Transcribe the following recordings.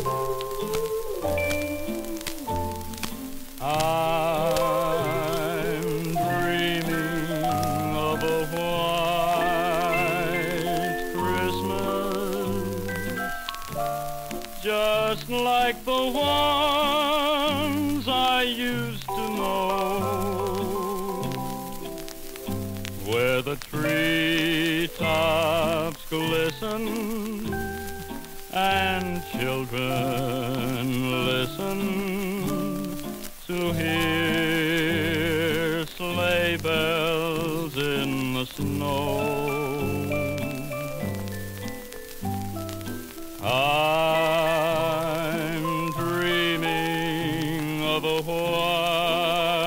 I'm dreaming of a white Christmas Just like the ones I used to know Where the tree tops glisten and children listen to hear sleigh bells in the snow. I'm dreaming of a white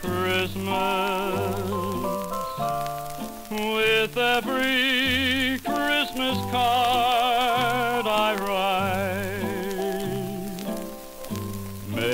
Christmas with every Christmas card